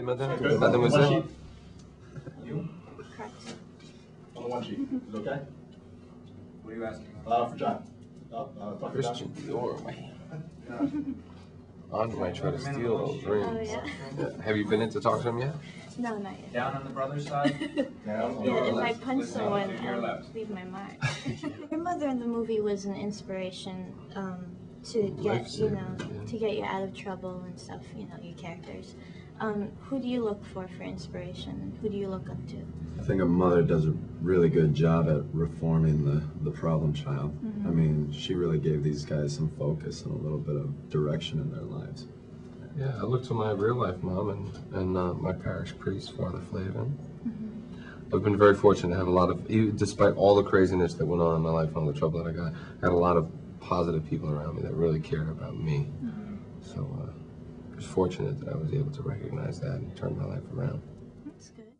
Good. Mademoiselle. You? Correct. On the one sheet. Is it okay? What are you asking? Uh, for John. Uh, uh, talk to John. Christian Dior, man. Andre might try to steal those Oh, rings. yeah? Yeah. Have you been in to talk to him yet? No, not yet. Down on the brother's side? Yeah, I don't Yeah, if I left. punch Listen, someone, I'll leave my mark. Your mother in the movie was an inspiration um, to get, you know, yeah. to get you out of trouble and stuff. You know, your characters. Um, who do you look for for inspiration? Who do you look up to? I think a mother does a really good job at reforming the, the problem child. I mean, she really gave these guys some focus and a little bit of direction in their lives. Yeah, I look to my real life mom and, and uh, my parish priest, Father Flavin. I've been very fortunate to have a lot of, even despite all the craziness that went on in my life and all the trouble that I got, I had a lot of positive people around me that really cared about me. So uh, I was fortunate that I was able to recognize that and turn my life around. That's good.